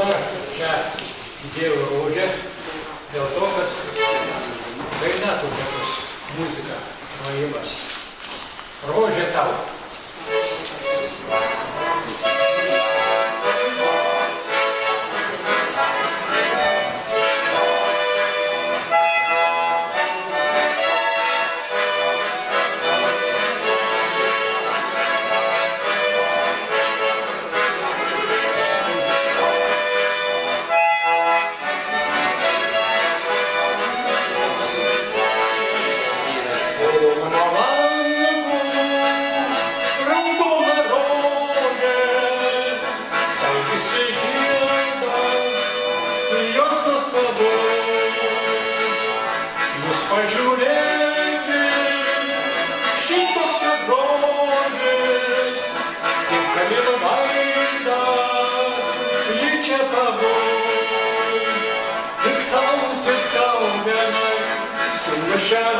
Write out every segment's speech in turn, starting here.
to čia įdėjau rožę, dėl to, kad daina tokia bus muzika, grojimas. Rožė tau. shadow.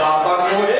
Da, dar nu e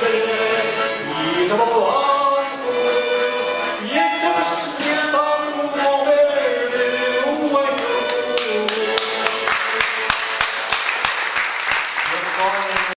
Yeah.